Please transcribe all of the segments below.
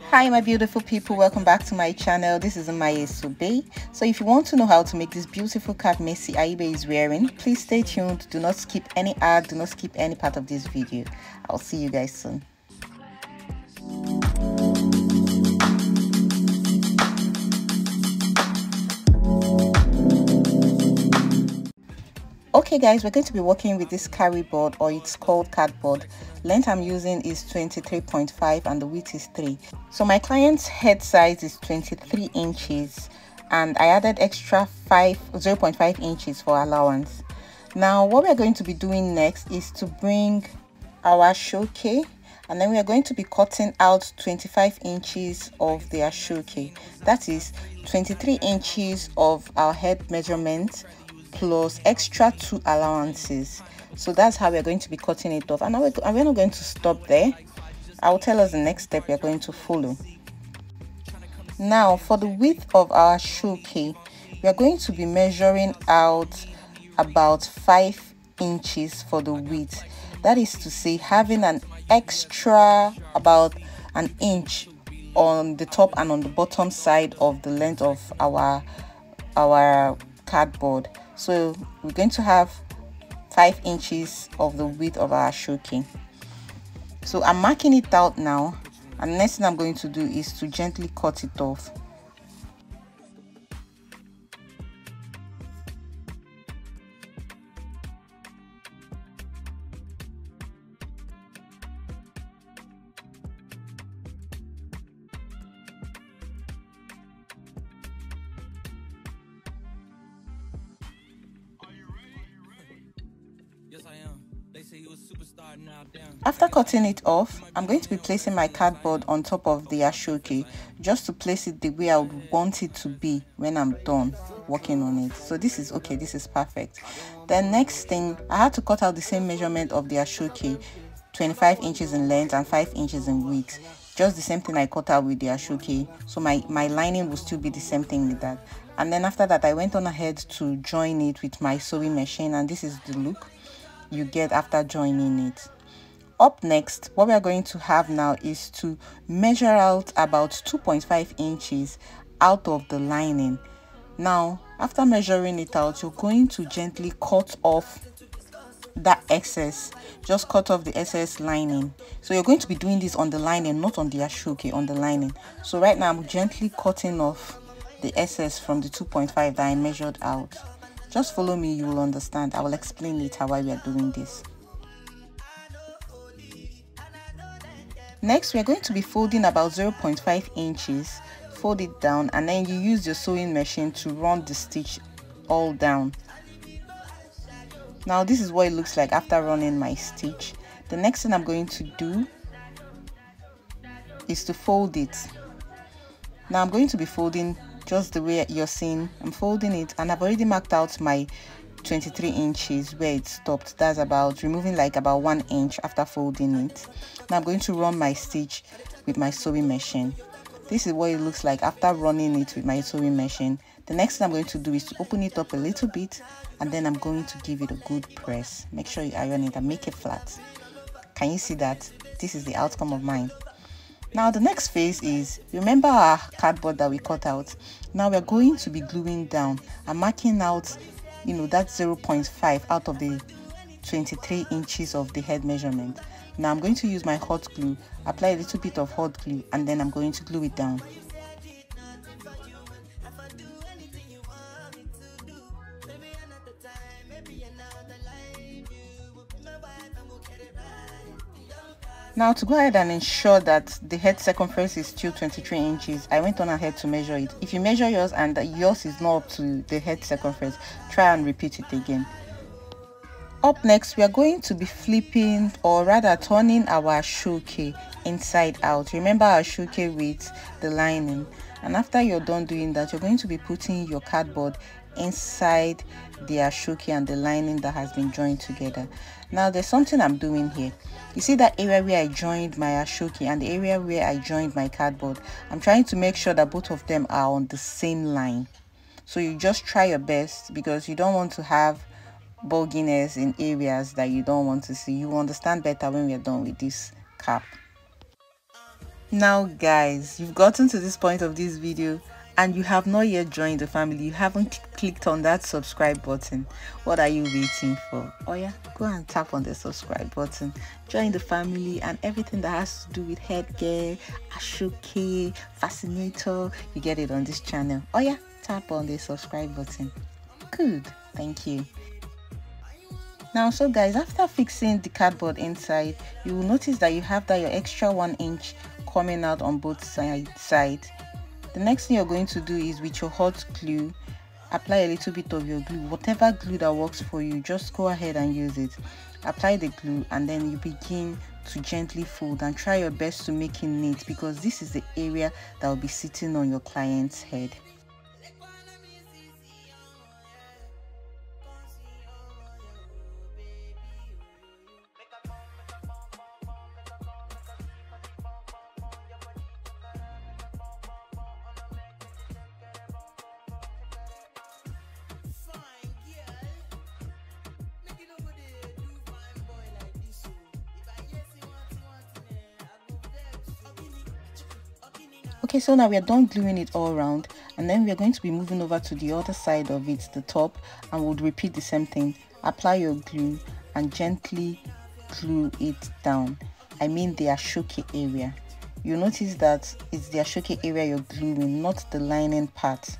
hi my beautiful people. Welcome back to my channel. This is Nma Esobe so if you want to know how to make this beautiful cap Mercy Aigbe is wearing please stay tuned. Do not skip any ad do not skip any part of this video. I'll see you guys soon okay guys we're going to be working with this carry board or it's called cardboard. Length i'm using is 23.5 and the width is 3 so my client's head size is 23 inches and i added extra 5 0.5 inches for allowance. Now what we're going to be doing next is to bring our aso oke and then we are going to be cutting out 25 inches of the aso oke that is 23 inches of our head measurement plus extra two allowances. So that's how we're going to be cutting it off. And now we're, not going to stop there. I'll tell us the next step we're going to follow. Now for the width of our shoe key we are going to be measuring out about five inches for the width. That is to say having an extra about an inch on the top and on the bottom side of the length of our our cardboard so we're going to have five inches of the width of our shoking. So i'm marking it out now. And next thing i'm going to do is to gently cut it off After cutting it off, I'm going to be placing my cardboard on top of the aso oke just to place it the way I would want it to be when I'm done working on it. So this is okay, this is perfect. The next thing, I had to cut out the same measurement of the aso oke, 25 inches in length and 5 inches in width. Just the same thing I cut out with the aso oke. So my, my lining will still be the same thing with that. And then after that, I went on ahead to join it with my sewing machine and this is the look you get after joining it. Up next what we are going to have now is to measure out about 2.5 inches out of the lining. Now after measuring it out you're going to gently cut off that excess just cut off the excess lining. So you're going to be doing this on the lining not on the aso oke on the lining. So right now i'm gently cutting off the excess from the 2.5 that i measured out just follow me you will understand. I will explain later why we are doing this. Next we're going to be folding about 0.5 inches. Fold it down and then you use your sewing machine to run the stitch all down. Now this is what it looks like after running my stitch. The next thing i'm going to do is to fold it. Now i'm going to be folding just the way you're seeing i'm folding it and i've already marked out my 23 inches where it stopped. That's about removing like about one inch after folding it. Now i'm going to run my stitch with my sewing machine. This is what it looks like after running it with my sewing machine. The next thing i'm going to do is to open it up a little bit and then i'm going to give it a good press. Make sure you iron it and make it flat. Can you see that? This is the outcome of mine now the next phase is remember our cardboard that we cut out? Now we're going to be gluing down and marking out you know that 0.5 out of the 23 inches of the head measurement. Now i'm going to use my hot glue apply a little bit of hot glue and then i'm going to glue it down Now to go ahead and ensure that the head circumference is still 23 inches, I went on ahead to measure it. If you measure yours and yours is not up to the head circumference, try and repeat it again. Up next, we are going to be flipping or rather turning our shoke inside out. Remember our shoke with the lining. And after you're done doing that, you're going to be putting your cardboard inside the aso oke and the lining that has been joined together. Now there's something i'm doing here. You see that area where i joined my aso oke and the area where i joined my cardboard? I'm trying to make sure that both of them are on the same line. So you just try your best because you don't want to have bulginess in areas that you don't want to see. You understand better when we're done with this cap. Now guys you've gotten to this point of this video and you have not yet joined the family you haven't clicked on that subscribe button what are you waiting for? Oh yeah go and tap on the subscribe button join the family and everything that has to do with headgear aso oke fascinator you get it on this channel. Oh yeah tap on the subscribe button. Good thank you. Now so guys after fixing the cardboard inside you will notice that you have that your extra one inch coming out on both side sides the next thing you're going to do is with your hot glue apply a little bit of your glue whatever glue that works for you just go ahead and use it. Apply the glue and then you begin to gently fold and try your best to make it neat because this is the area that will be sitting on your client's head okay so now we are done gluing it all around and then we are going to be moving over to the other side of it the top and we'll repeat the same thing. Apply your glue and gently glue it down. I mean the aso oke area. You notice that it's the aso oke area you're gluing not the lining part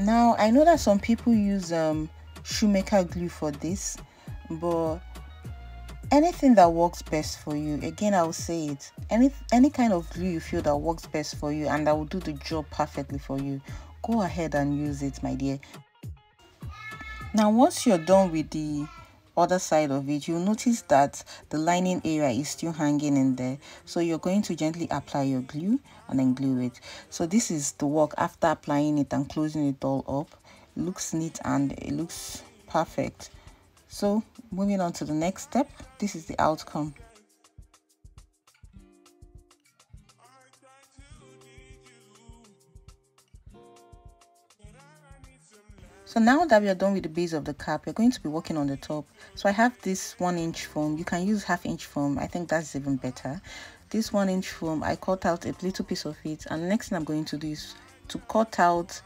now i know that some people use um shoemaker glue for this but anything that works best for you again i will say it any any kind of glue you feel that works best for you and that will do the job perfectly for you go ahead and use it my dear. Now once you're done with the other side of it you'll notice that the lining area is still hanging in there. So you're going to gently apply your glue and then glue it. So this is the work after applying it and closing it all up. It looks neat and it looks perfect. So moving on to the next step this is the outcome so now that we are done with the base of the cap we're going to be working on the top. So i have this one inch foam. You can use half inch foam. I think that's even better. This one inch foam i cut out a little piece of it. And next thing i'm going to do is to cut out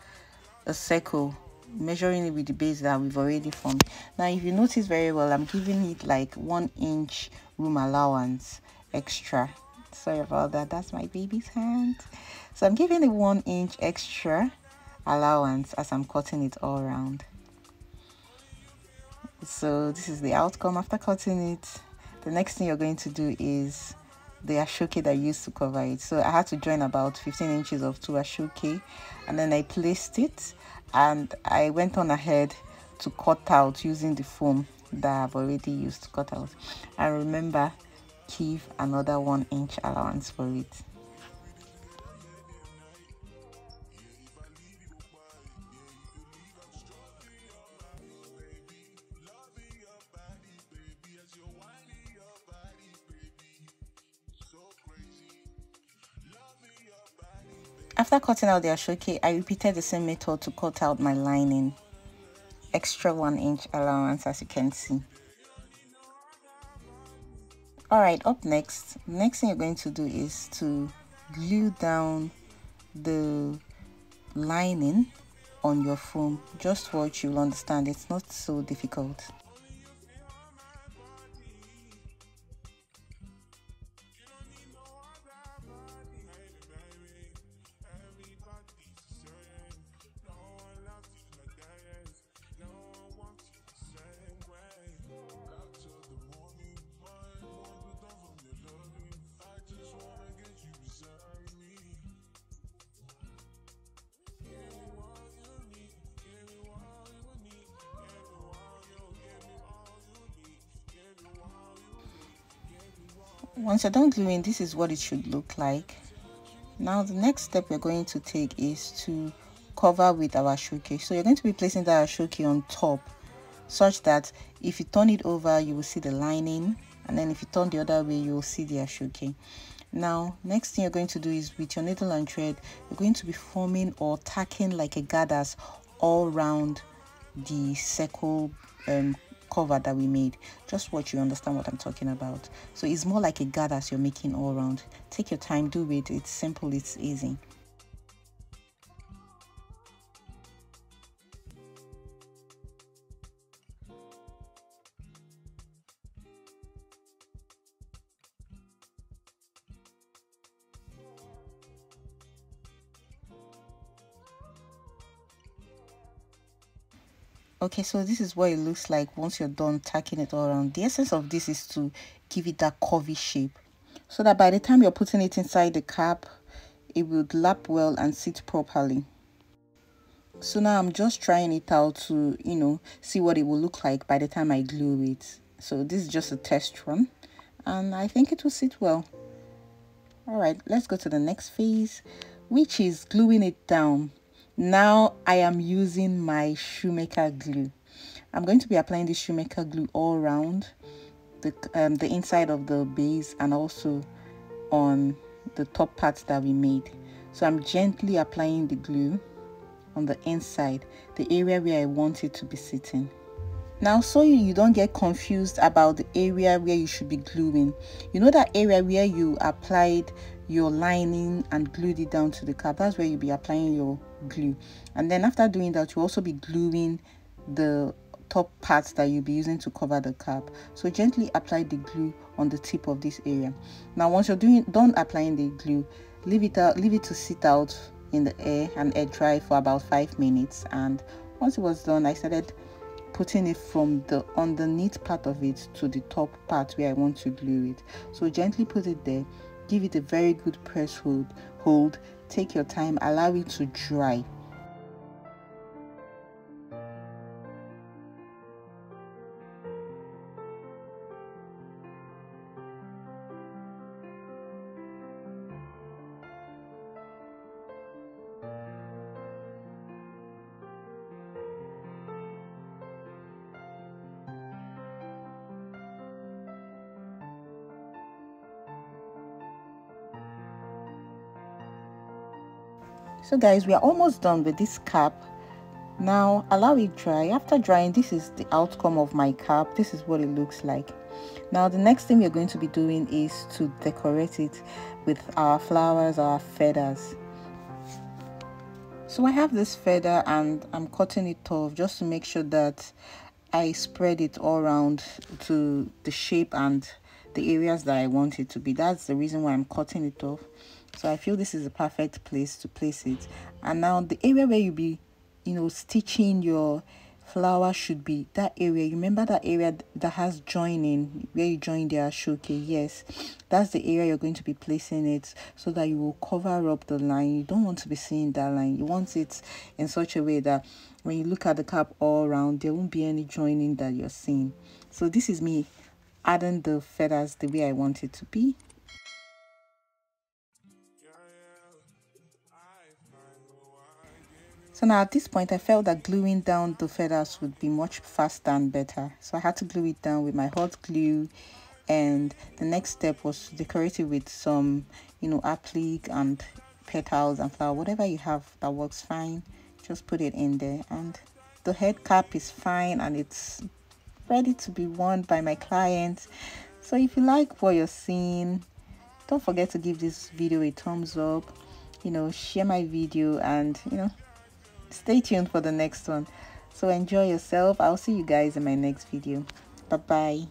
a circle measuring it with the base that we've already formed. Now if you notice very well i'm giving it like one inch room allowance extra. Sorry about that. That's my baby's hand. So i'm giving it one inch extra allowance as I'm cutting it all around so this is the outcome after cutting it. The next thing you're going to do is the aso oke that I used to cover it. So I had to join about 15 inches of two aso oke and then I placed it and I went on ahead to cut out using the foam that I've already used to cut out. And remember give another one inch allowance for it After cutting out the aso oke, I repeated the same method to cut out my lining. Extra 1 inch allowance as you can see. Alright, up next, next thing you're going to do is to glue down the lining on your foam. Just watch, you'll understand. It's not so difficult. Once you're done gluing this is what it should look like. Now the next step we're going to take is to cover with our aso oke so you're going to be placing that aso oke on top such that if you turn it over you will see the lining. And then if you turn the other way you'll see the aso oke now next thing you're going to do is with your needle and thread you're going to be forming or tacking like a gathers all around the circle um, cover that we made. Just watch you understand what i'm talking about. So it's more like a gathers you're making all around take your time do it. It's simple it's easy okay so this is what it looks like once you're done tacking it all around. The essence of this is to give it that curvy shape so that by the time you're putting it inside the cap it will lap well and sit properly. So now i'm just trying it out to you know see what it will look like by the time i glue it. So this is just a test run and i think it will sit well. All right let's go to the next phase which is gluing it down now I am using my shoemaker glue. I'm going to be applying the shoemaker glue all around the, um, the inside of the base and also on the top parts that we made. So I'm gently applying the glue on the inside, the area where I want it to be sitting. Now, so you don't get confused about the area where you should be gluing. You know that area where you applied your lining and glued it down to the cap. That's where you'll be applying your glue. And then after doing that, you also be gluing the top parts that you'll be using to cover the cap. So gently apply the glue on the tip of this area. Now, once you're doing done applying the glue, leave it out, leave it to sit out in the air and air dry for about five minutes. And once it was done, I started putting it from the underneath part of it to the top part where I want to glue it. So gently put it there, give it a very good press hold, hold, take your time, allow it to dry. So guys we are almost done with this cap. Now allow it dry. After drying this is the outcome of my cap. This is what it looks like. Now the next thing we're going to be doing is to decorate it with our flowers our feathers. So i have this feather and i'm cutting it off just to make sure that i spread it all around to the shape and the areas that i want it to be. That's the reason why i'm cutting it off so i feel this is a perfect place to place it. And now the area where you'll be you know stitching your flower should be that area. Remember that area that has joining where you join the aso oke yes. That's the area you're going to be placing it so that you will cover up the line. You don't want to be seeing that line. You want it in such a way that when you look at the cap all around there won't be any joining that you're seeing. So this is me adding the feathers the way i want it to be So now at this point, I felt that gluing down the feathers would be much faster and better. So I had to glue it down with my hot glue. And the next step was to decorate it with some, you know, applique and petals and flower, whatever you have that works fine. Just put it in there. And the head cap is fine and it's ready to be worn by my clients. So if you like what you're seeing, don't forget to give this video a thumbs up you know share my video and you know stay tuned for the next one. So enjoy yourself. I'll see you guys in my next video. Bye bye